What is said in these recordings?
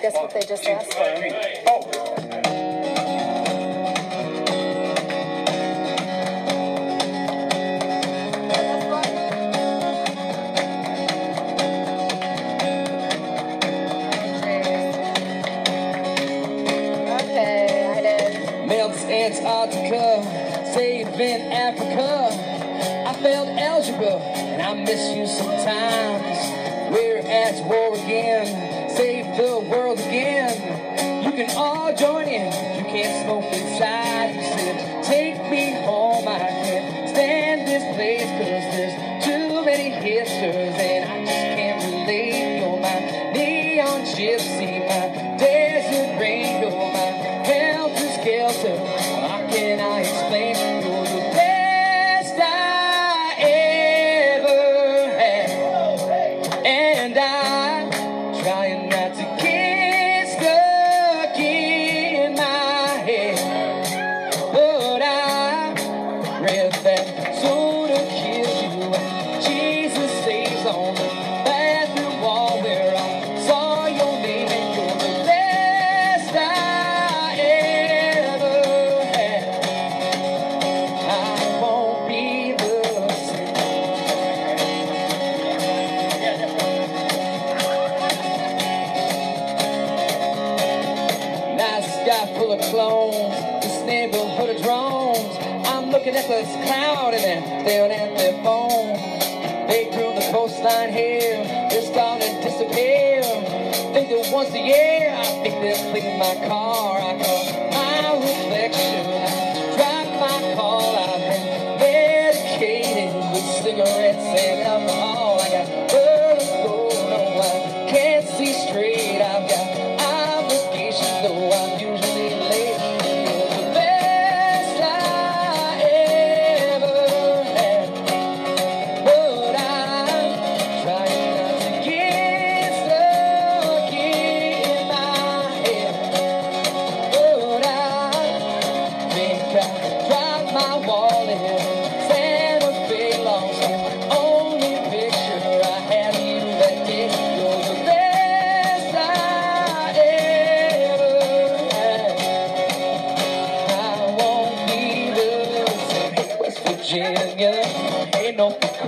guess what they just asked for? Oh. Antarctica, saving Africa. I failed algebra and I miss you sometimes. We're at war again save the world again. You can all join in. You can't smoke inside. You said, take me home. I can't stand this place because there's too many hipsters sky full of clones, this neighborhood of drones. I'm looking at this cloud and they're staring at their phone. They drew the coastline here, they're starting to disappear. Think that once a year, I think they're cleaning my car. I call my reflection.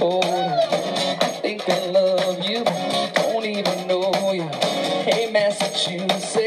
cold. I think I love you, don't even know you. Hey, Massachusetts.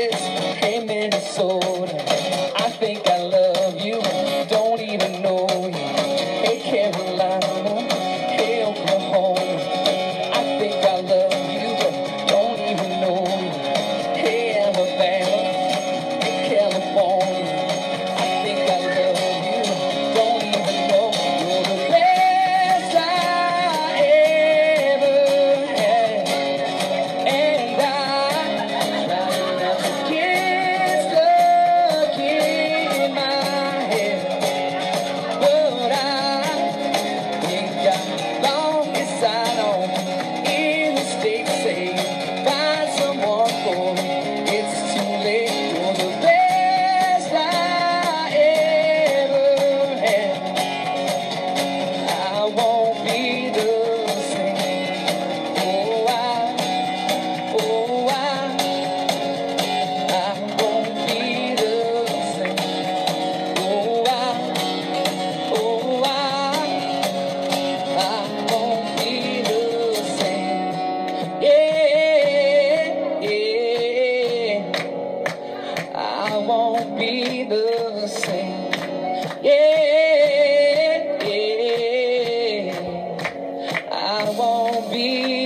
be the same. Yeah, yeah, I won't be.